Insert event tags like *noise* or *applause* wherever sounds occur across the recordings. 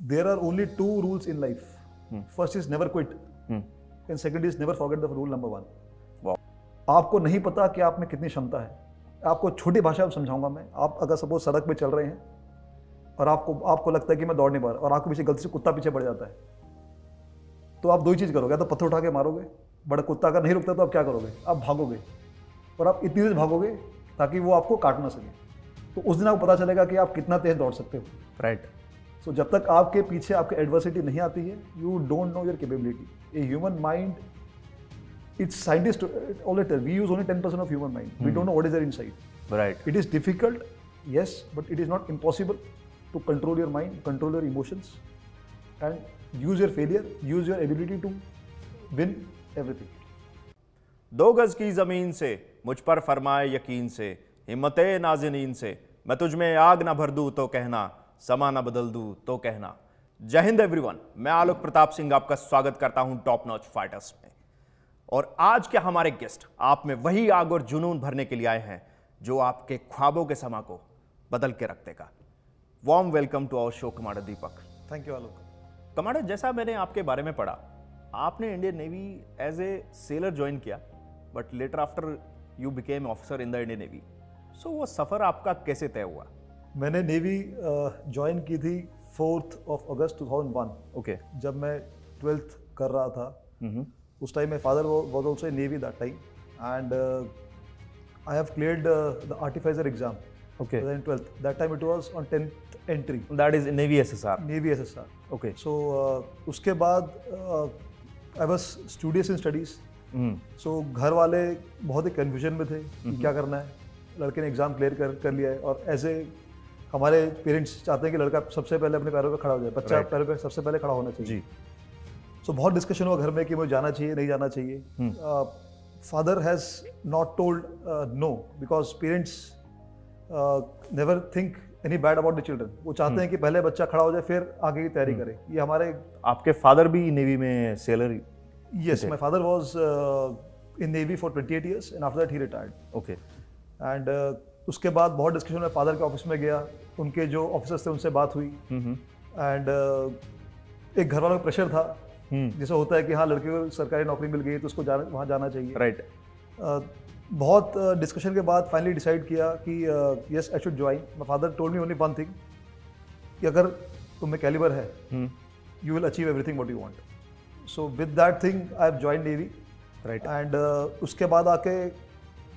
there are only two rules in life. Hmm. First is never quit, hmm, and second is never forget the rule number one. वाह आपको नहीं पता कि आप में कितनी क्षमता है। आपको छोटी भाषा में समझाऊँगा मैं। आप अगर सपोज़ सड़क पे चल रहे हैं और आपको आपको लगता है कि मैं दौड़ नहीं पा रहा और आपके पीछे गलती से कुत्ता पीछे पड़ जाता है तो आप दो ही चीज़ करोगे। या तो पत्थर उठा के मारोगे बड़ा कुत्ता अगर नहीं रुकता तो आप क्या करोगे? आप भागोगे। और आप इतनी तेज भागोगे ताकि वो आपको काट ना सके। तो उस दिन आपको पता चलेगा कि आप कितना तेज दौड़ सकते हो। राइट सो जब तक आपके पीछे आपके एडवर्सिटी नहीं आती है you don't know your capability a human mind it's scientist all we use only ten percent of human mind we don't know what is there inside right it is difficult yes but it is not impossible to control your mind control your emotions and use your failure use your ability to win everything. दो गज की ज़मीन से मुझ पर फरमाए यकीन से हिम्मत नाजनीन से मैं तुझमें आग ना भर दूँ तो कहना समा ना बदल दूँ तो कहना। जय हिंद एवरीवन मैं आलोक प्रताप सिंह आपका स्वागत करता हूँ टॉप नॉच फाइटर्स में। और आज के हमारे गेस्ट आप में वही आग और जुनून भरने के लिए आए हैं जो आपके ख्वाबों के समा को बदल के रख देगा। Warm welcome to our show commander Deepak. Thank you alok commander जैसा मैंने आपके बारे में पढ़ा आपने Indian navy as a sailor join किया but later after you became officer in the Indian navy so वो सफ़र आपका कैसे तय हुआ? मैंने नेवी ज्वाइन की थी फोर्थ ऑफ़ अगस्त 2001 ओके जब मैं ट्वेल्थ कर रहा था। उस time my father was also in navy that time and uh, i have cleared uh, the artificer okay in 12th that time it was on 10th entry. That is navy SSR navy ssr okay so uh, उसके बाद I was studious in studies so घर वाले बहुत ही confusion में थे कि क्या करना है। लड़के ने एग्ज़ाम क्लियर कर कर लिया है और ऐसे हमारे पेरेंट्स चाहते हैं कि लड़का सबसे पहले अपने पैरों पर खड़ा हो जाए बच्चा Right. पैरों पर सबसे पहले खड़ा होना चाहिए। जी। सो बहुत डिस्कशन हुआ घर में कि मुझे जाना चाहिए नहीं जाना चाहिए। Father has not told no because parents never think any bad about the children वो चाहते हैं कि पहले बच्चा खड़ा हो जाए फिर आगे की तैयारी करे। ये हमारे आपके फादर भी नेवी में sailor Yes, my father was uh, in Navy for 28 years and after that he retired. Okay uh, उसके बाद बहुत डिस्कशन में फादर के ऑफ़िस में गया उनके जो ऑफिसर्स थे उनसे बात हुई। एंड uh, एक घर वालों का प्रेशर था जैसे होता है कि हाँ लड़के को सरकारी नौकरी मिल गई तो उसको जाना वहाँ जाना चाहिए। Right right. Uh, बहुत डिस्कशन uh, के बाद फाइनली डिसाइड किया कि yes I should join my father told me only one thing कि अगर तुम्हें कैलिबर है you will achieve everything what you want so with that thing I have join navy right and उसके बाद आके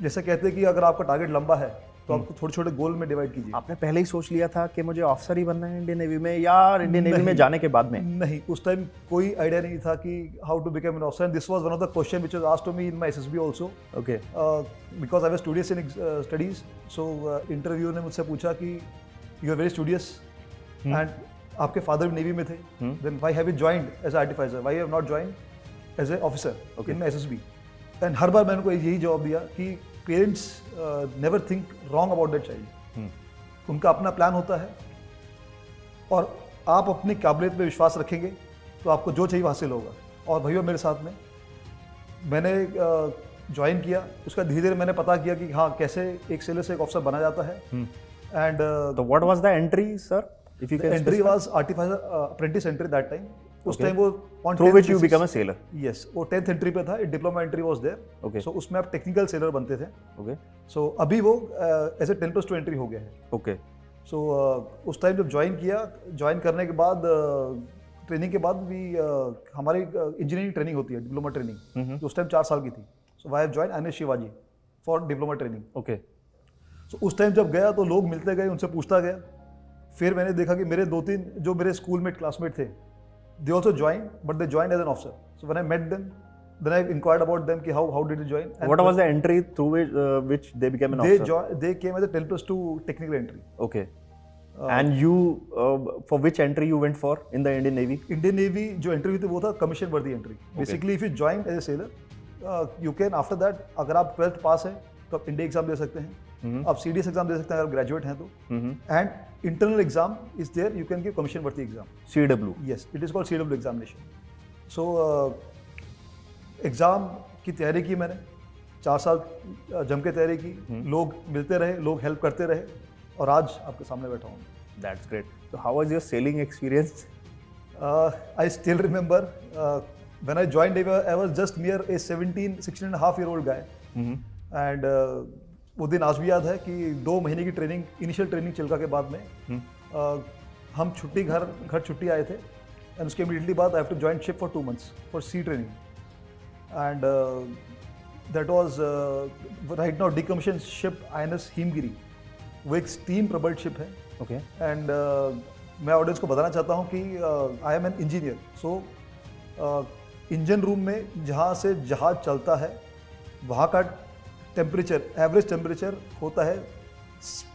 जैसे कहते हैं कि अगर आपका टारगेट लंबा है तो आपको छोटे छोटे गोल में डिवाइड कीजिए। आपने पहले ही सोच लिया था कि मुझे ऑफिसर ही बनना है इंडियन नेवी में या इंडियन नेवी में जाने के बाद में? नहीं उस टाइम कोई आइडिया नहीं था कि how to become an officer and this was one of the question which was asked to me in my SSB also okay because I was studious in studies so interview ने मुझसे पूछा कि you are very studious and आपके father भी navy में थे? Then why have you joined as artificer why have not joined as a officer in my SSB and हर बार मैंने उनको यही जवाब दिया कि parents never think wrong about that child उनका अपना प्लान होता है और आप अपनी काबिलियत पे विश्वास रखेंगे तो आपको जो चाहिए हासिल होगा और भैया मेरे साथ में मैंने ज्वाइन किया। उसका धीरे धीरे मैंने पता किया कि हाँ कैसे एक सेलर से एक ऑफिसर बना जाता है। And what was the entry sir if you can entry was artificer apprentice entry that time उस टाइम वो on through 10th which you become a sailor yes वो टेंथ एंट्री पे था diploma entry was there Okay. So उसमें आप technical seller बनते थे। Okay so अभी वो as a ten plus two entry हो गया है। ओके सो उस टाइम जब ज्वाइन किया ज्वाइन करने के बाद ट्रेनिंग के बाद भी uh, हमारी इंजीनियरिंग ट्रेनिंग होती है डिप्लोमा ट्रेनिंग जो उस टाइम चार साल की थी। So why have join N S Shivaji for diploma training okay so उस टाइम जब गया तो लोग मिलते गए उनसे पूछता गया। फिर मैंने देखा कि मेरे दो तीन जो मेरे स्कूल में क्लासमेट थे they also join but they join as an officer so one I met them then I inquired about them कि how how did you join what was the entry through which which they became an they officer join they came as a 10 plus 2 technical entry. Okay and you for which entry you went for in the Indian navy Indian navy जो entry हुई थी वो था commission worthy entry basically if you join as a sailor you can after that अगर आप twelfth pass है तो आप इंडिया एग्ज़ाम दे सकते हैं. आप सी डी एस एग्ज़ाम दे सकते हैं अगर ग्रेजुएट हैं तो। And internal exam is there you can give commission worthy exam CW yes it is called CW examination so uh, exam की तैयारी की मैंने चार साल जम के तैयारी की। लोग मिलते रहे लोग हेल्प करते रहे और आज आपके सामने बैठा हूँ। दैट्स ग्रेट तो how was your sailing experience when I joined Navy, I was just mere a 17, 16 and a half year old guy. And uh, वो दिन आज भी याद है कि दो महीने की ट्रेनिंग इनिशियल ट्रेनिंग चिल्का के बाद में uh, हम छुट्टी घर घर छुट्टी आए थे एंड उसके इमीडिएटली बाद I have to join ship for two months for sea training and that was right now decommission ship INS Himgiri वो एक स्टीम प्रबल्ड शिप है। ओके एंड मैं ऑडियंस को बताना चाहता हूँ कि I am an engineer so engine room में जहाँ से जहाज़ चलता है वहाँ का टेम्परेचर एवरेज टेम्परेचर होता है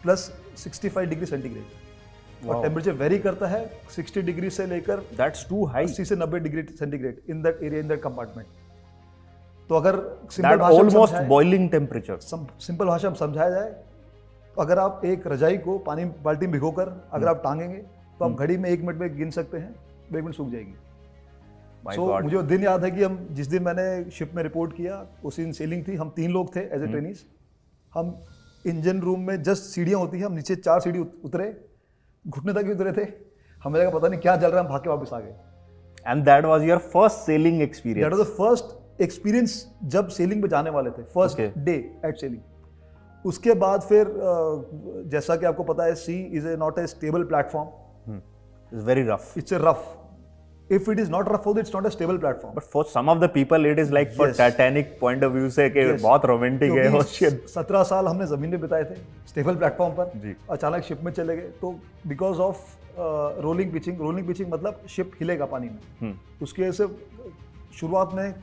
प्लस 65 डिग्री सेंटीग्रेड और टेम्परेचर वेरी करता है 60 डिग्री से लेकर दैट्स टू हाई 80 से 90 degree centigrade in that area in that compartment तो अगर सिंपल भाषा ऑलमोस्ट बॉइलिंग टेम्परेचर सिंपल भाषा में समझाया जाए तो अगर आप एक रजाई को पानी बाल्टी में भिगोकर अगर आप टांगेंगे तो आप घड़ी में एक मिनट में गिन सकते हैं एक मिनट सूख जाएगी। सो गॉड मुझे दिन याद है कि हम जिस दिन मैंने शिप में रिपोर्ट किया उस दिन सेलिंग थी हम तीन लोग थे एज ए ट्रेनिज हम इंजन रूम में जस्ट सीढ़ियाँ होती हैं हम नीचे चार सीढ़ी उतरे घुटने तक ही उतरे थे। हमें लगा पता नहीं क्या चल रहा है हम भाग के वापस आ गए। And that was your first sailing experience that was the first experience जब सेलिंग पे जाने वाले थे फ़र्स्ट डे एट सेलिंग उसके बाद फिर जैसा कि आपको पता है sea is a not a stable platform it's very rough it's a rough if it is not rough it's not a stable platform but for some of the people it is like for Yes. Titanic point of view से कि Yes. बहुत romantic है oh shit. सत्रह साल हमने ज़मीन में बिताए थे स्टेबल प्लेटफॉर्म पर जी। अचानक शिप में चले गए। तो because of rolling pitching rolling pitching मतलब शिप हिलेगा पानी में। हम्म, उसकी वजह से शुरुआत में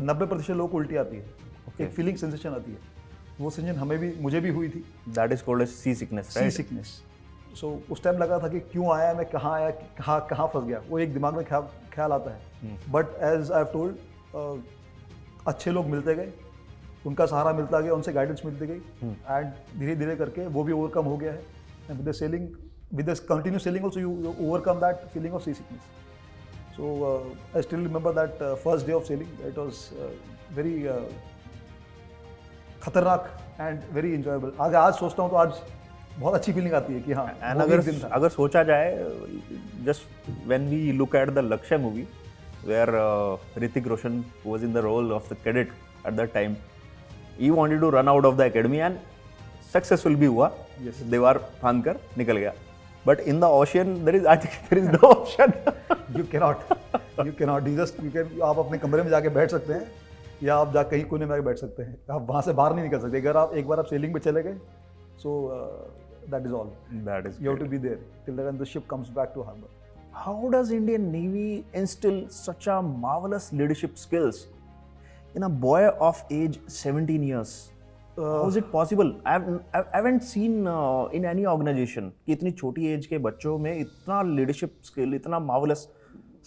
नब्बे प्रतिशत लोगों को उल्टी आती है। Okay. एक फीलिंग सेंसेशन आती है। वो सेंसेशन हमें भी मुझे भी हुई थी। That is called sea sickness sea sickness so उस टाइम लगा था कि क्यों आया मैं कहाँ आया कहाँ कहाँ फंस गया। वो एक दिमाग में ख्याल आता है। But as I have told अच्छे लोग मिलते गए। उनका सहारा मिलता गया उनसे गाइडेंस मिलती गई। एंड धीरे धीरे करके वो भी ओवरकम हो गया है। And with the sailing with the continue sailing also you overcome that feeling of sea sickness so I still remember that first day of sailing it was very खतरनाक एंड वेरी इंजॉयबल आगे आज सोचता हूँ तो आज बहुत अच्छी feeling आती है कि हाँ एंड अगर दिन था। अगर सोचा जाए just when we look at the Lakshya movie where Hrithik Roshan was in the role of the cadet at that time he wanted to run out of the academy and successful भी हुआ। Yes. दीवार फांद कर निकल गया। But in the ocean there is I think there is no option you cannot you cannot you just you can आप अपने कमरे में जाके बैठ सकते हैं या आप जा कहीं कोने में जाके बैठ सकते हैं। आप वहाँ से बाहर नहीं निकल सकते। अगर आप एक बार आप सेलिंग पे चले गए so that is all that is you have to be there till the ship comes back to harbour How does Indian Navy instill such a marvelous leadership skills in a boy of age 17 years? How is it possible? I haven't, I haven't seen uh, in any organization कि इतनी छोटी as के बच्चों में इतना leadership skill, इतना marvelous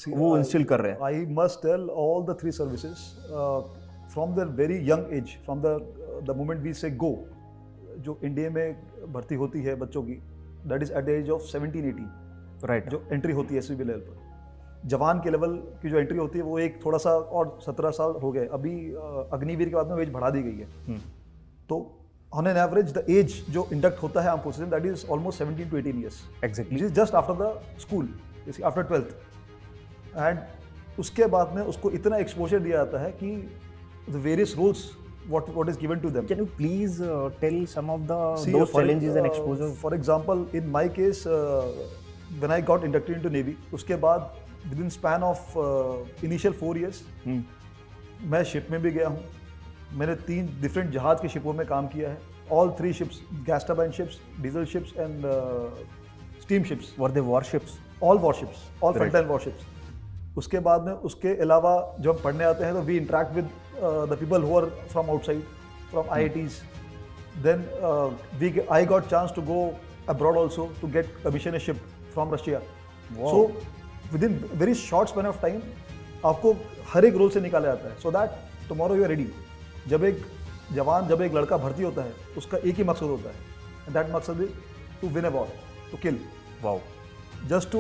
वो instil कर रहे हैं I must tell all the three services uh, from their very young age, from the uh, the moment we say go, जो इंडिया में भर्ती होती है बच्चों की that is at the age of 17 18 right जो एंट्री होती है एस लेवल पर। जवान के लेवल की जो एंट्री होती है वो एक थोड़ा सा और सत्रह साल हो गए। अभी अग्निवीर के बाद में एज बढ़ा दी गई है। तो on an average the age जो इंडक्ट होता है armed forces that is almost 17 to 18 years exactly is just after the school after twelfth and उसके बाद में उसको इतना एक्सपोजर दिया जाता है कि the various roles what what is given to them Can you please uh, tell some of the See, those for- challenges and uh, exposure? For example, in my case, uh, when I got inducted into Navy, उसके बाद within span of uh, initial four years, Hmm. मैं ship में भी गया हूँ मैंने तीन different जहाज़ की शिपों में काम किया है all three ships gas turbine ships diesel ships and steam ships Were they warships? All warships all. Frontline warships उसके बाद में उसके अलावा जब हम पढ़ने आते हैं तो we interact with the people who are from outside from I I Ts then we I got chance to go abroad also to get commission a ship from Russia Wow. Within very short span of time आपको हर एक role से निकाला जाता है। So that tomorrow you are ready जब एक जवान जब एक लड़का भर्ती होता है उसका एक ही मकसद होता है। दैट मकसद is to win a war to kill Wow. just to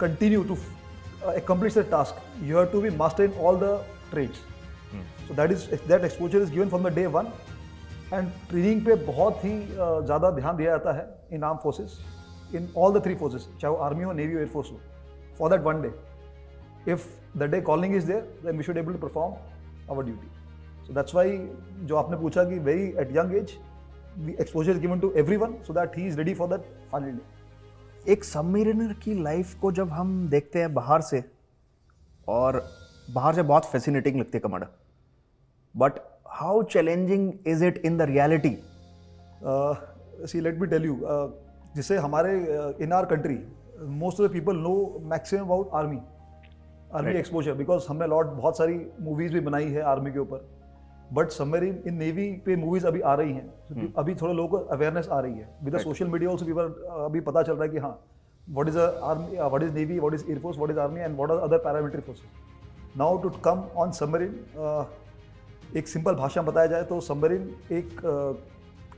continue to uh, accomplish the task you have to be master in all the trades. So that is that exposure is given from the day one and training पे बहुत ही ज़्यादा ध्यान दिया जाता है in armed forces in all the three forces चाहे वो आर्मी हो नेवी हो एयरफोर्स हो for that one day if the day calling is there then we should able to perform our duty so that's why जो आपने पूछा कि very at young age we exposure is given to every one so that he is ready for that final day एक submariner की life को जब हम देखते हैं बाहर से, और बाहर से बहुत फैसिनेटिंग लगती है commander but how challenging is it in the reality see let be tell you जिससे हमारे in our country most of the people know maximum about army army exposure because हमने लॉट बहुत सारी मूवीज़ भी बनाई है आर्मी के ऊपर। बट सबमरीन इन नेवी पे मूवीज़ अभी आ रही हैं Hmm. अभी थोड़ा लोगों को अवेयरनेस आ रही है। With the social media also people अभी पता चल रहा है कि हाँ what is army what is navy what is air force what is army and what are other paramilitary forces now to come on submarine एक सिंपल भाषा में बताया जाए तो सबमरीन एक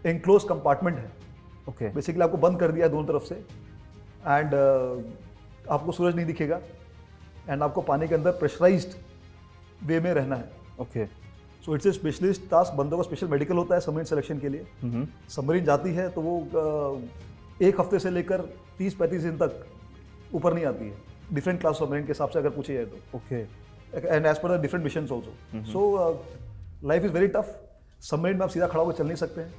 एनक्लोज कंपार्टमेंट है। ओके। Okay. बेसिकली आपको बंद कर दिया है दोनों तरफ़ से। एंड uh, आपको सूरज नहीं दिखेगा। एंड आपको पानी के अंदर प्रेशराइज्ड वे में रहना है। Okay. So it's a specialist task बंदों का स्पेशल मेडिकल होता है सबमरीन सिलेक्शन के लिए। सबमरीन जाती है तो वो अ, एक हफ़्ते से लेकर तीस पैंतीस दिन तक ऊपर नहीं आती है। डिफरेंट क्लास सबमरीन के हिसाब से अगर पूछे जाए तो। Okay. And as per different mission also so life is very tough submarine में आप सीधा खड़ा होकर चल नहीं सकते हैं।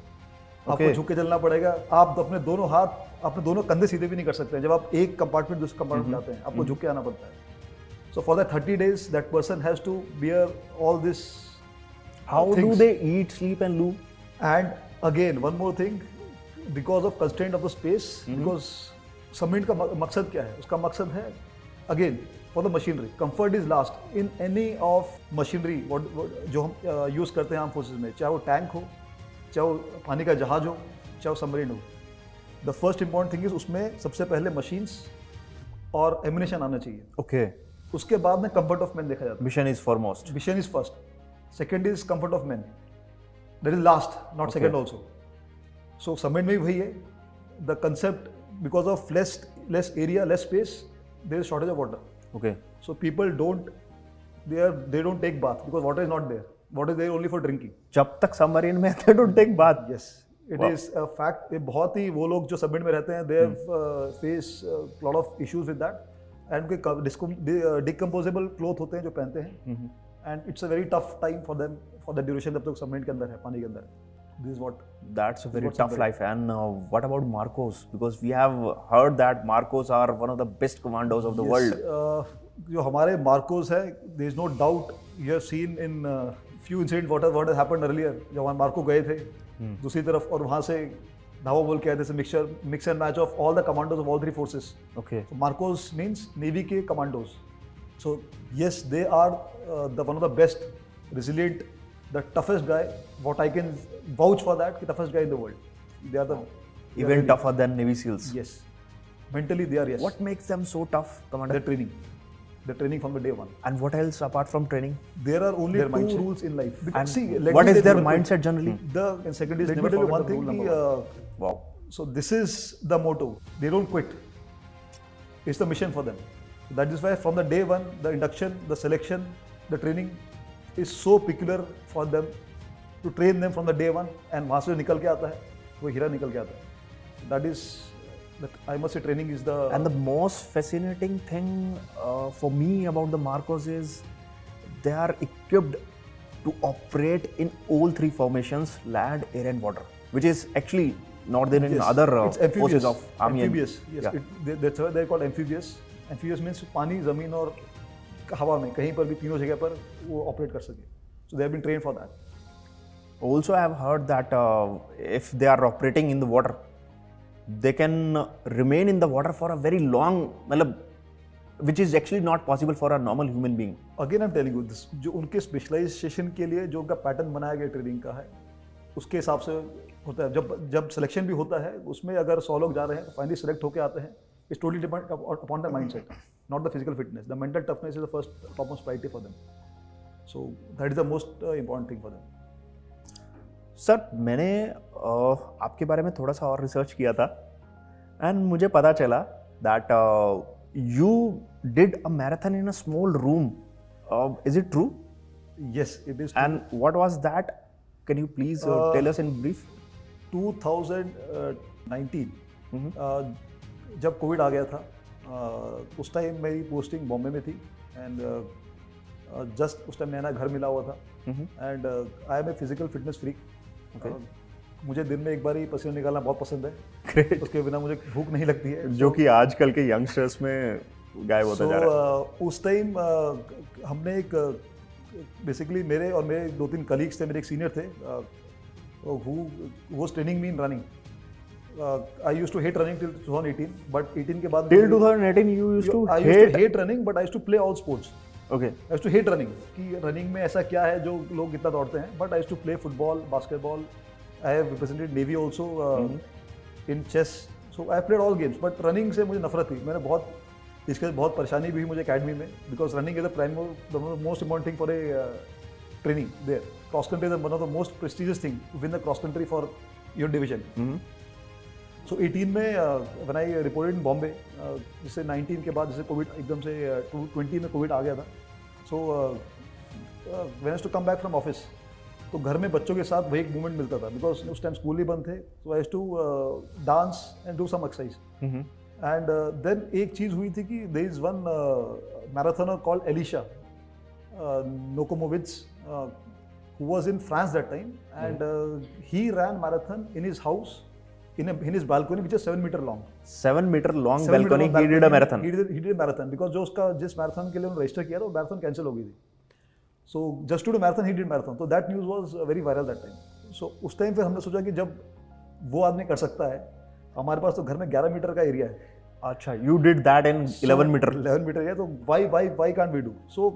आपको झुक के चलना पड़ेगा। आप अपने दोनों हाथ अपने दोनों कंधे सीधे भी नहीं कर सकते। हैं जब आप एक कंपार्टमेंट दूसरे कंपार्टमेंट में आते हैं आपको झुक के आना पड़ता है। So for that thirty days that person has to bear all this how do. They eat sleep and loo and again one more thing because of constant of the space because submit का मकसद क्या है? उसका मकसद है again for the machinery comfort is last in any of machinery जो हम use करते हैं आर्म फोर्सेज में चाहे वो टैंक हो चाहे वो पानी का जहाज़ हो चाहे वो सबमरीन हो the first important thing is उसमें सबसे पहले मशीन्स और एमिनेशन आना चाहिए ओके okay. उसके बाद में कंफर्ट ऑफ़ मैन देखा जाता है mission is foremost mission is first second is comfort of man That is last not second also. So summit में भी वही है. The concept because of less less area, less space, there is shortage of water. Okay So people don't they are they don't take bath because water is not there. Water is there only for drinking. जब तक submarine में थे don't take बात Yes. It is a fact. ये बहुत ही वो लोग जो सबमिट में रहते हैं they have uh, face uh, lot of issues with that. And उनके डिकम्पोजेबल क्लोथ होते हैं जो पहनते हैं and it's a very tough time for them for the duration जब तक सबमिट के अंदर है पानी के अंदर this what That's a very tough happening? life. And uh, what about Marcos? Because we have heard that Marcos are one of the best commandos of the yes, world. uh, जो हमारे Marcos है there is no doubt you have seen in few incident what what happened earlier जब वहाँ Marco गए थे दूसरी तरफ़ और वहाँ से धावा बोल के आए थे mixture mix and match of all the commandos of all three forces Okay. So Marcos means Navy के commandos. So yes, they are uh, the one of the best, resilient, the toughest guy. What I can vouch for that, the toughest guy in the world. They are the they are Even really- tougher than Navy SEAls. Yes, mentally they are yes. What makes them so tough, Commander? Their training, their training from the day one. and what else apart from training? There are only Their two mindset. rules in life. Because, And see, what is their mindset generally? The and second is Let never me tell you one thing. uh, Wow. So this is the motto. They don't quit. It's the mission for them. That is why from the day one, the induction, the selection, the training is so peculiar for them to train them from the day one. And वहाँ से जो निकल के आता है वो हीरा निकल के आता है. That is that I must say training is the And the most fascinating thing uh, for me about the Marcos is they are equipped to operate in all three formations land, air, and water, which is actually not there in Yes, other uh, it's amphibious. forces of army. and- Amphibious, yes. Yeah. It, they, that's why they're called amphibious. Amphibious means पानी, जमीन और हवा में कहीं पर भी तीनों जगह पर वो ऑपरेट कर सके। So they have been train for that also I heard that if they are operating in the water they can remain in the water for a very long मतलब which is actually not possible for a normal human being again I telling जो उनके specialisation के लिए जो उनका pattern बनाया गया training का है उसके हिसाब से होता है। जब जब सिलेक्शन भी होता है उसमें अगर सौ लोग जा रहे हैं तो फाइनली सेलेक्ट होकर आते हैं। It's totally depend upon the mind set not the physical fitness the mental toughness is the first top most priority for them so that is the most important thing for them sir मैंने uh, आपके बारे में थोड़ा सा और research किया था and मुझे पता चला that you did a marathon in a small room is it true yes it is and what was that can you please tell us in brief 2019 uh, जब कोविड आ गया था uh, उस टाइम मेरी posting Bombay में थी and just उस time नया घर मिला हुआ था and I am a physical fitness freak मुझे दिन में एक बार ही पसीना निकालना बहुत पसंद है। Great. उसके बिना मुझे भूख नहीं लगती है। जो कि आजकल के यंगस्टर्स में गायब होता so, जा रहा है। uh, उस टाइम uh, हमने एक बेसिकली मेरे और मेरे दो तीन कलीग्स थे मेरे एक सीनियर थे who was training me in running I used to hate running till 2018 but 18 के बाद till 2018 you used to hate to hate running but I used to play all sports okay I used to hate running कि running में ऐसा क्या है जो लोग इतना दौड़ते हैं? But I used to play football basketball I have represented navy also in chess so I played all games but running से मुझे नफरत थी मैंने बहुत इसके बहुत परेशानी भी हुई मुझे अकेडमी में because running is the prime most important thing for a training there cross country is one of the most prestigious thing win the cross country for your division so 18 में when I reported in Bombay जिससे 19 के बाद जैसे Covid एकदम से twenty में Covid आ गया था। So when to come back from office तो घर में बच्चों के साथ वही एक मूवमेंट मिलता था। बिकॉज़ उस टाइम स्कूल ही बंद थे so I to dance and do some exercise and then एक चीज़ हुई थी कि they is one marathoner called Elisha Nokomovits who was in France that time, and uh, he ran marathon in his house, in, a, in his balcony, which is seven meter long. 7 metre long Seven balcony meter long he did a marathon He did, he did a marathon because जो उसका जिस marathon के लिए उन्होंने register किया था वो marathon cancel हो गई थी so just to do marathon he did marathon तो that news was very viral that time so उस टाइम फिर हमने सोचा कि जब वो आदमी कर सकता है हमारे पास तो घर में 11 मीटर का एरिया है अच्छा you did that in 11 metre 11 metre है तो why why why can't we do so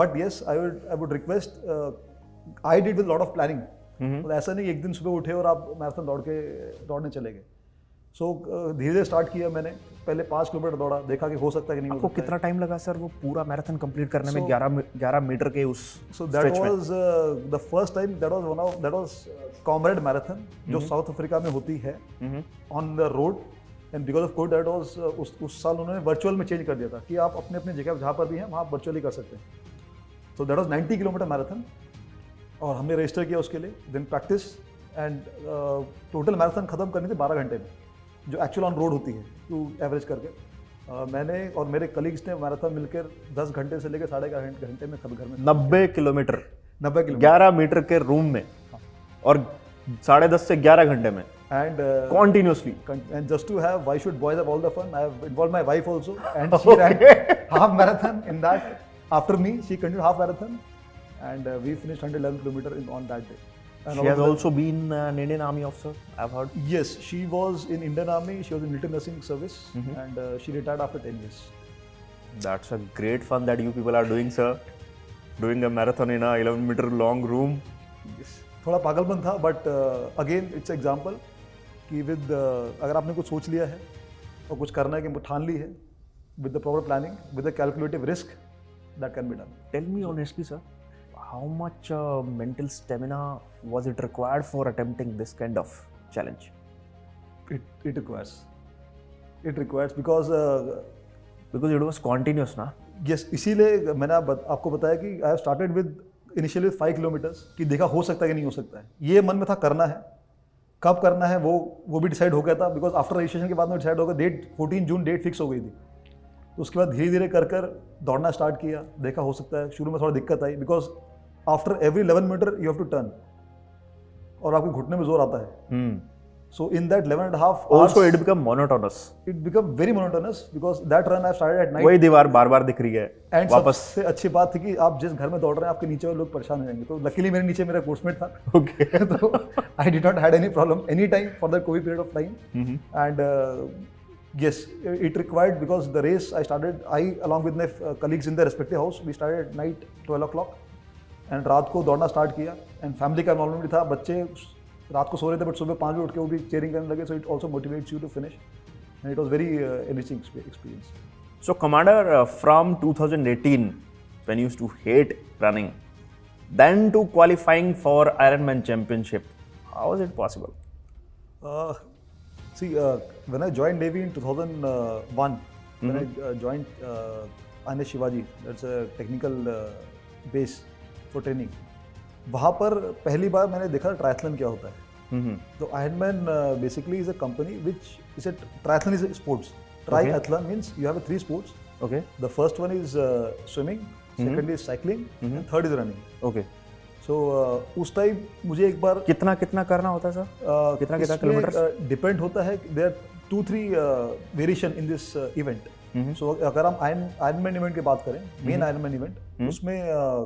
but yes i would i would request uh, i did with lot of planning तो ऐसा नहीं एक दिन सुबह उठे और आप मैराथन दौड़ के दौड़ने चले गए। सो धीरे धीरे स्टार्ट किया मैंने। पहले पाँच किलोमीटर दौड़ा देखा कि हो सकता है कि नहीं आपको कितना टाइम लगा सर वो पूरा मैराथन कंप्लीट करने में? So- 11 मी- 11 मीटर के उस so that was the first time that was one of that was comrade marathon जो साउथ अफ्रीका में होती है on the road and because of COVID that was उस उस साल उन्होंने वर्चुअल में चेंज कर दिया था कि आप अपने अपने जगह जहाँ पर भी हैं वहाँ वर्चुअली कर सकते हैं। So that was ninety kilometre marathon. और हमने रजिस्टर किया उसके लिए then practice and total marathon खत्म करनी थी 12 घंटे में जो एक्चुअल ऑन रोड होती है टू एवरेज करके। अ, मैंने और मेरे कलीग्स ने मैराथन मिलकर 10 घंटे से लेकर साढ़े ग्यारह घंटे में खत्म घर में 90 किलोमीटर। नब्बे किलोमीटर। 11 मीटर के रूम में और साढ़े दस से 11 घंटे में। And uh, continuously con- and just to have why should boys have all the fun? I have involved my wife also and she ran half marathon in that after me. She continued half marathon. And uh, we finished 111 kilometer in, on that day and she has all also been an Indian army officer I've heard yes she was in indian army she was in military nursing service mm-hmm. and uh, she retired after 10 years That's a great fun that you people are doing, sir. Doing a marathon in a 11 meter long room. yes. थोड़ा पागलपन था but again it's example कि with अगर आपने कुछ सोच लिया है और कुछ करना है कि ठान ली है with the proper planning with the calculative risk that can be done Tell me honestly, sir, how much uh, mental stamina was it required for attempting this kind of challenge? it it requires. It requires because uh, Because it was continuous, na? yes इसीलिए मैंने आप, बत- आपको बताया कि I have started with initially five kilometres कि देखा हो सकता है कि नहीं हो सकता है। ये मन में था करना है। कब करना है वो वो भी डिसाइड हो गया था बिकॉज़ आफ्टर रजिस्ट्रेशन के बाद में डिसाइड हो गया डेट 14 जून डेट फिक्स हो गई थी। तो उसके बाद धीरे धीरे कर कर दौड़ना स्टार्ट किया देखा हो सकता है। शुरू में थोड़ा दिक्कत आई because after every eleven metre you have to turn और आपके घुटने में ज़ोर आता है। So in that eleven and half also it become monotonous it become very monotonous because that run I started at night वही दीवार बार बार दिख रही है एंड वापस। से अच्छी बात थी कि आप जिस घर में दौड़ रहे हैं आपके नीचे लोग परेशान हो जाएँगे। तो लकीली मेरे नीचे मेरा कोर्समेट था। ओके *laughs* तो I did not had any problem any time for the COVID period of time and yes it required because the race I started I along with my colleagues in the respective house we start at night twelve o'clock and रात को दौड़ना start किया। And family का involvement था। बच्चे रात को सो रहे थे बट सुबह पाँच बजे उठ के वो भी चेयरिंग करने लगे so it also motivates you to finish and it was very enriching experience so commander from two thousand eighteen when use to hate running then to qualifying for Ironman championship how is it possible see when I join navy in two thousand one joined Anil Shivaji that's a technical based for training. वहाँ पर पहली बार मैंने देखा triathlon क्या होता है। तो Ironman basically is a company which is a triathlon is sports Triathlon means you have three sports. Okay The first one is uh, swimming, second is cycling, and third is running. Okay So uh, उस time मुझे एक बार कितना कितना करना होता है sir? Uh, कितना कितना किलोमीटर? डिपेंड होता है there two three variation in this event so अगर हम आयरन आयरनमैन इवेंट की बात करें मेन आयरनमैन इवेंट उसमें uh,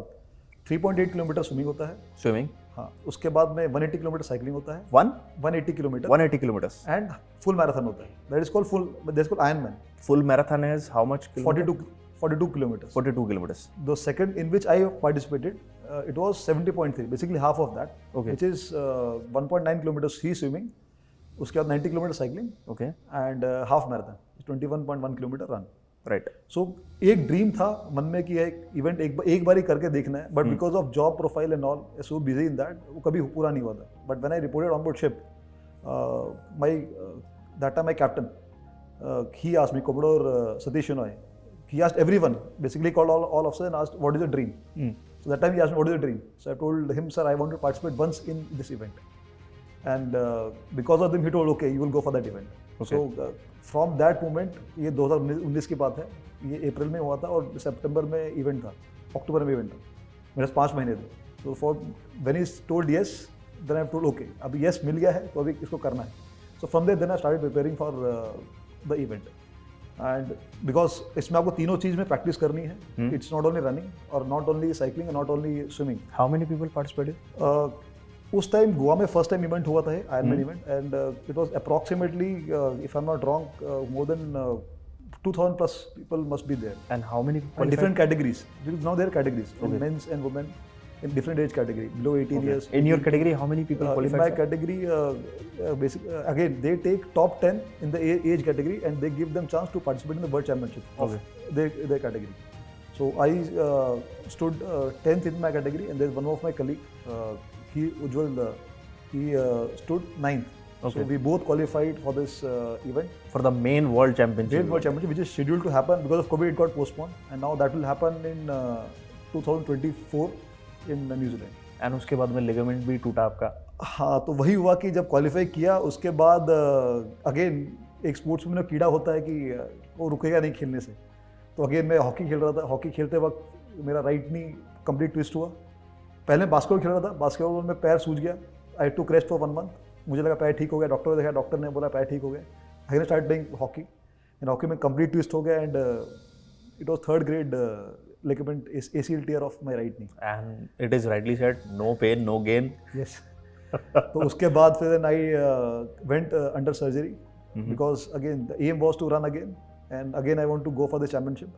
3.8 किलोमीटर स्विमिंग होता है। स्विमिंग हाँ उसके बाद में 180 किलोमीटर साइकिलिंग होता है। One one kilometre one kilometre and full marathon होता है। That is called full that is called Ironman full marathon is how much forty two forty two kilometre forty two kilometre the second in which I participated it was seventy point three basically half of that okay which is one point nine kilometre he swimming उसके बाद ninety kilometre cycling okay and half marathon twenty one point one kilometre run right so एक dream था मन में कि एक event एक, एक बार ही करके देखना है but because of job profile and all so busy in that वो कभी पूरा नहीं हुआ था। But when I reported on board ship my that are my captain he आज me कोमडोर Satish यूनॉय he asked every one basically call all all officer asked what is a dream so that time what is a dream so I told him sir I want to participate once in this event and because of them he told okay you will go for that event uh, from that moment ये 2019 की बात है ये अप्रैल में हुआ था और सितंबर में इवेंट था अक्टूबर में इवेंट था। मेरे पास पाँच महीने थे। तो for when is told yes then I told okay अभी येस मिल गया है तो अभी इसको करना है। So from there then I start preparing for the event and because इसमें आपको तीनों चीज़ में प्रैक्टिस करनी है इट्स नॉट ओनली रनिंग और not only cycling not only swimming how many people uh, उस टाइम गोवा में फ़र्स्ट टाइम इवेंट हुआ था Ironman event and it was approximately if I am not wrong more than 2000 plus people must be there and how many in qualified? different categories because now there are categories in men's and women in different age category below 18 okay. years in your category how many people uh, in my sir? category uh, uh, basic, uh, again they take top 10 in the age category and they give them chance to participate in the world championship of their, their category so i uh, stood uh, 10th in my category and there's one of my colleague uh, he ujjwal uh, he uh, stood 9th so we both qualified for this uh, event for the main world championship Great World Championship, which is scheduled to happen because of COVID, it got postponed, and now that will happen in uh, 2024 in New Zealand. and उसके बाद में ligament भी टूटा आपका हाँ तो वही हुआ कि जब क्वालिफाई किया उसके बाद अगेन एक स्पोर्ट्स में कीड़ा होता है कि uh, वो रुकेगा नहीं खेलने से तो अगेन मैं हॉकी खेल रहा था हॉकी खेलते वक्त मेरा राइट नी कंप्लीट ट्विस्ट हुआ पहले बास्केटबॉल खेल रहा था बास्केटबॉल में पैर सूझ गया। I took rest for one month मुझे लगा पैर ठीक हो गया डॉक्टर देखा डॉक्टर ने बोला पैर ठीक हो गया। I start playing hockey and hockey में कंप्लीट ट्विस्ट हो गया and it was third grade A C L tear of my right knee and it is rightly said no pain no gain yes *laughs* तो उसके बाद फिर then I went under surgery because again the aim was to run again and again I want to go for the championship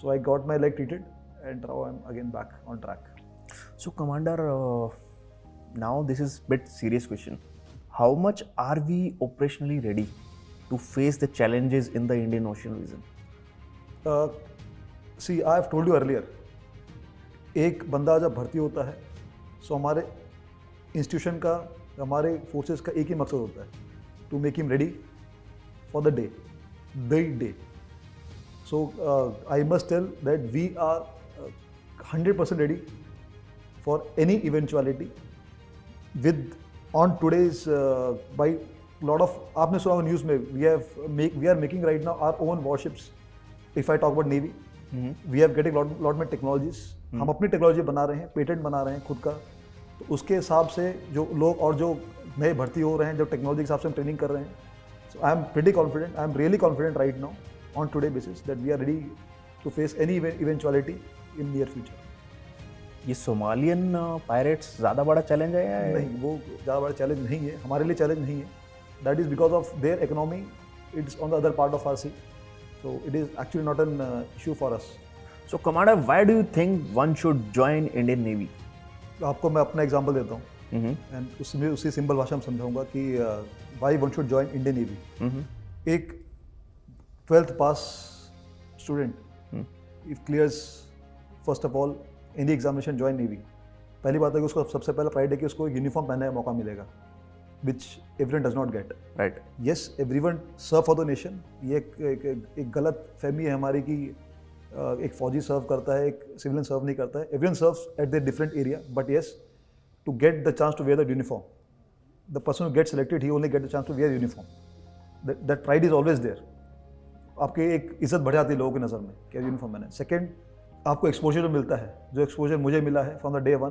so I got my leg treated and now I am again back on track so commander now this is bit serious question how much are we operationally ready to face the challenges in the Indian Ocean region see I have told you earlier एक बंदा जब भर्ती होता है सो हमारे institution का, हमारे forces का एक ही मकसद होता है to make him ready for the day belled day so I must tell that we are hundred percent ready for any eventuality with on today's uh, by lot of आपने सुना news में we have make we are making right now our own warships. If I talk about navy we have getting lot lot में technologies. हम अपनी technology बना रहे हैं patent बना रहे हैं खुद का. तो उसके हिसाब से जो लोग और जो नए भर्ती हो रहे हैं जो टेक्नोलॉजी के हिसाब से हम ट्रेनिंग कर रहे हैं so I am pretty confident I am really confident right now on today basis that we are ready to face any eventuality in near future ये सोमालियन पायरेट्स ज़्यादा बड़ा चैलेंज है या नहीं वो ज़्यादा बड़ा चैलेंज नहीं है। हमारे लिए चैलेंज नहीं है। That is because of their economy it's on the other part of our sea so it is actually not an issue for us so commander why do you think one should join indian navy? आपको मैं अपना example देता हूँ। Mm-hmm. And उसमें उसी simple भाषा में समझाऊँगा कि why one should join Indian Navy एक twelfth pass student if clears first of all any examination join Navy पहली बात है कि उसको सबसे पहला प्राइड है कि उसको यूनिफॉर्म पहनने का मौका मिलेगा which everyone does not get right. Yes everyone serve for the nation ये एक, एक, एक, एक गलत फहमी है हमारी कि एक फौजी सर्व करता है एक सिविलियन सर्व नहीं करता है। Every one serve at the different area but yes to get the chance to wear the uniform the person get selected he only get the chance to wear uniform that pride is always there आपकी एक इज़्ज़त बढ़ जाती है लोगों की नज़र में क्या यूनिफॉर्म मैन सेकेंड आपको एक्सपोजर तो मिलता है। जो एक्सपोजर मुझे मिला है फ्रॉम द डे वन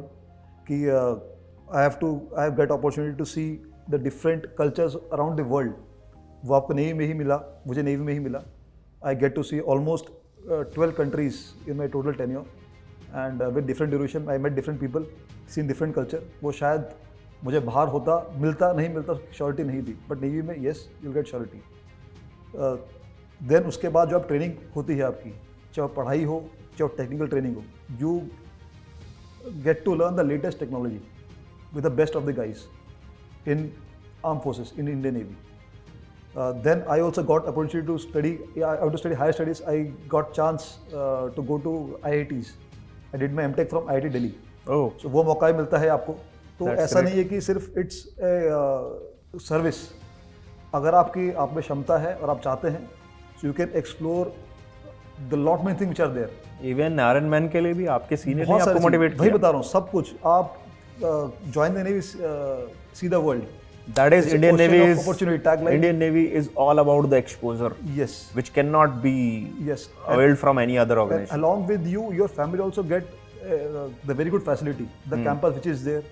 कि I have to I have get opportunity to see the different cultures around the world वो आपको नेवी में ही मिला, मुझे नेवी में ही मिला। I get to see almost twelve countries in my total ten tenure and with different duration I met different people seen different culture वो शायद मुझे बाहर होता, मिलता नहीं मिलता श्योरिटी नहीं थी। बट नेवी में yes you get surety then उसके बाद जो आप ट्रेनिंग होती है आपकी, चाहे पढ़ाई हो चाहे टेक्निकल ट्रेनिंग हो you get to learn the latest technology with the best of the guys in arm forces in Indian Navy Uh, then I also got opportunity to study. Yeah, I to study higher studies. I got chance uh, to go to IITs. I did my MTech from IIT Delhi. Oh. So वो मौका मिलता है आपको तो That's ऐसा. नहीं है कि सिर्फ़ इट्स सर्विस अगर आपकी आप में क्षमता है और आप चाहते हैं so you can explore the lot many thing which are there even Ironman के लिए भी आपके सीनियर ने आपको मोटिवेट वही बता रहा हूँ सब कुछ आप join the Navy see the world that is It's Navy of is opportunity, tagline. Indian Navy is all about the exposure yes which cannot be Yes. availed and, from any other organization along with you, your family also get uh, the very good facility. The campus which is there,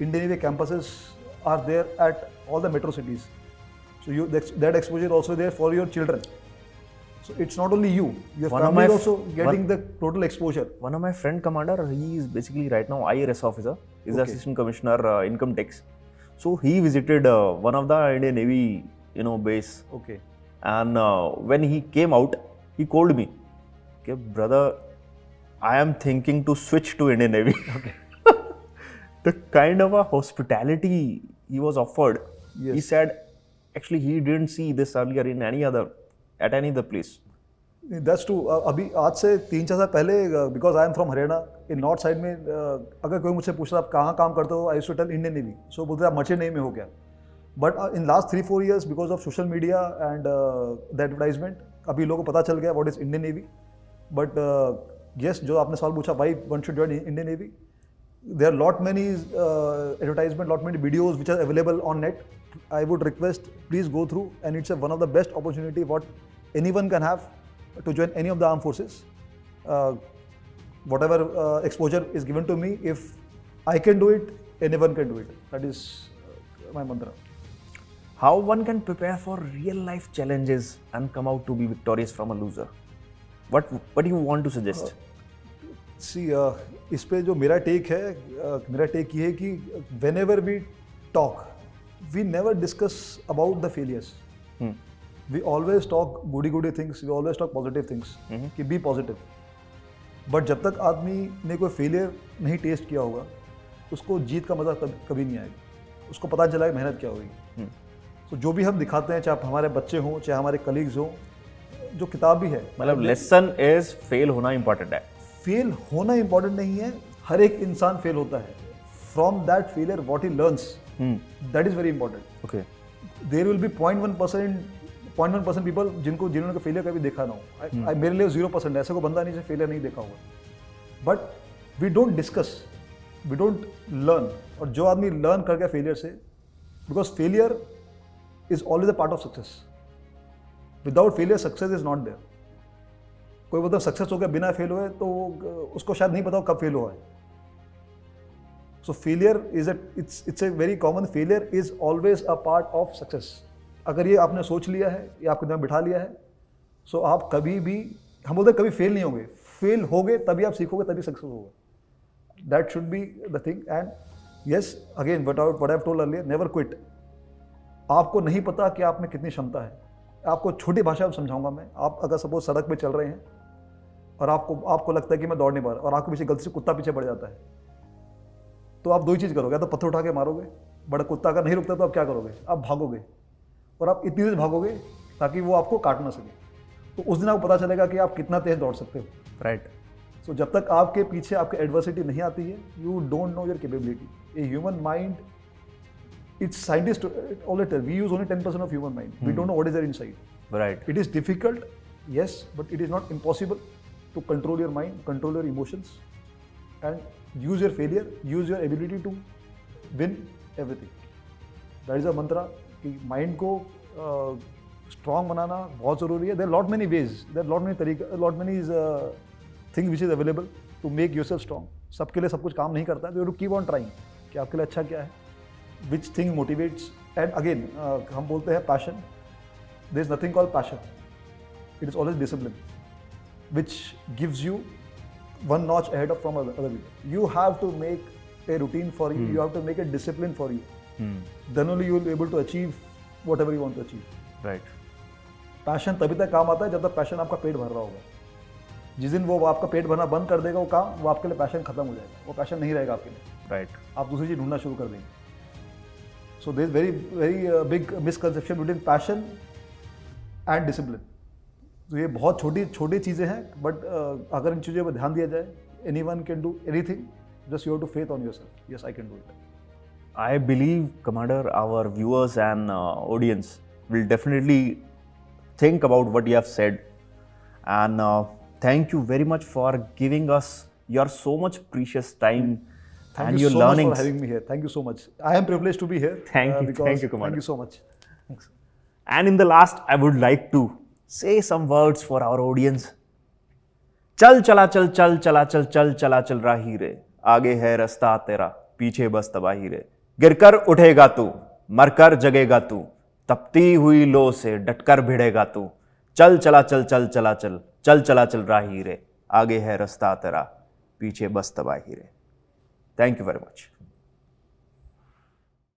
Indian Navy campuses are there at all the metro cities. So you that, that exposure also there for your children. So it's not only you, your One family is also getting one- the total exposure. one of my friend commander he is basically right now irs officer he's the Okay. assistant commissioner uh, income tax so he visited uh, one of the indian navy you know base Okay. and uh, when he came out he called me okay brother i am thinking to switch to indian navy *laughs* okay *laughs* the kind of a hospitality he was offered Yes. he said actually he didn't see this earlier in any other at any other place. That's true अभी आज से तीन चार साल पहले because I am from Haryana in north side में uh, अगर कोई मुझसे पूछता आप कहाँ काम करते हो? I to tell Indian Navy so बोलते आप मर्चेंट नेवी में हो क्या? But in last three four years because of social media and the advertisement अभी लोगों को पता चल गया what is Indian Navy but yes जो आपने सवाल पूछा why one should join Indian Navy there are lot many uh, advertisement lot many videos which are available on net. I would request please go through and it's a, one of the best opportunity what anyone can have to join any of the armed forces. Uh, whatever uh, exposure is given to me if i can do it anyone can do it. That is uh, my mantra. How one can prepare for real life challenges and come out to be victorious from a loser. What what do you want to suggest see इस पे जो मेरा take है uh, मेरा take ये है कि whenever we talk we never discuss about the failures we always talk goody goody things we always talk positive things कि बी पॉजिटिव बट जब तक आदमी ने कोई फेलियर नहीं टेस्ट किया होगा उसको जीत का मज़ा कभी कभी नहीं आएगा। उसको पता चला कि मेहनत क्या होगी। तो जो भी हम दिखाते हैं चाहे हमारे बच्चे हों चाहे हमारे कलीग्स हों जो किताब भी है मतलब लेसन इज़ फेल होना इंपॉर्टेंट है। फेल होना इंपॉर्टेंट नहीं है हर एक इंसान फेल होता है। From that failure what he learns that is very important okay there will be point one percent point one percent people जिनको जिन्होंने फेलियर कभी देखा ना हो। I- मेरे लिए ज़ीरो परसेंट ऐसा कोई बंदा नहीं जो फेलियर नहीं देखा होगा। But we don't discuss we don't learn और जो आदमी लर्न कर गया फेलियर से because failure is always a part of success without failure success is not there कोई मतलब सक्सेस हो गया, बिना फेल हुए तो उसको शायद नहीं पता कब फेल हुआ है। So failure is a it's it's a very common failure is always a part of success अगर ये आपने सोच लिया है, या आपके दिमाग बिठा लिया है सो so आप कभी भी, हम बोलते कभी फेल नहीं होंगे। फेल होगे, तभी आप सीखोगे, तभी सक्सेस होगा। That should be the thing and yes again what out what have told earlier never quit आपको नहीं पता कि आप में कितनी क्षमता है। आपको छोटी भाषा में समझाऊँगा मैं। आप अगर सपोज़ सड़क पे चल रहे हैं और आपको आपको लगता है कि मैं दौड़ नहीं पा रहा और आपके पीछे गलती से कुत्ता पीछे पड़ जाता है। तो आप दो ही चीज़ करोगे या तो पत्थर उठा के मारोगे बड़ा कुत्ता अगर नहीं रुकता तो आप क्या करोगे? आप भागोगे और आप इतनी तेज भागोगे ताकि वो आपको काट ना सके। तो उस दिन आपको पता चलेगा कि आप कितना तेज दौड़ सकते हो। राइट सो जब तक आपके पीछे आपके एडवर्सिटी नहीं आती है you don't know your capability a human mind it's scientist already we use only ten percent of human mind we don't know what is there inside right it is difficult yes but it is not impossible. To control your mind, control your emotions, and use your failure, use your ability to win everything. That is a mantra, कि mind को strong बनाना बहुत ज़रूरी है। There lot many ways there lot many तरीके lot many is thing which is available to make yourself strong सबके लिए सब कुछ काम नहीं करता है कीप ऑन ट्राइंग कि आपके लिए अच्छा क्या है which thing motivates and again हम बोलते हैं passion there is nothing call passion it is always discipline which gives you one notch ahead of from other, other people. You have to make a routine for you. Mm. You have to make a discipline for you. Mm. Then only you will be able to achieve whatever you want to achieve. Right passion तभी तक काम आता है जब तक passion आपका पेट भर रहा होगा जिस दिन वो आपका पेट भरना बंद कर देगा वो काम वो आपके लिए पैशन खत्म हो जाएगा वो पैशन नहीं रहेगा आपके लिए राइट right. आप दूसरी चीज़ ढूंढना शुरू कर देंगे so there very very big misconception between passion and discipline तो ये बहुत छोटी छोटी चीज़ें हैं बट अगर इन चीज़ों पर ध्यान दिया जाए anyone can do anything just you're to faith on yourself yes I can do it I believe commander our viewers and audience will definitely think about what you have said and thank you very much for giving us you are so much precious time thank you learning having me here thank you so much I am privilege to be here thank you thank you so much and in the last I would like to say some words for our audience. चल, चला, चल चल, चला, चल चल, चला, चल राही रे आगे है रास्ता तेरा, पीछे बस तबाही रे। गिरकर उठेगा तू मरकर जगेगा तू। तपती हुई लो से डटकर भिड़ेगा तू। चल, चला, चल चल, चला, चल चल, चला, चल राही रे आगे है रास्ता तेरा, पीछे बस तबाही रे। Thank you very much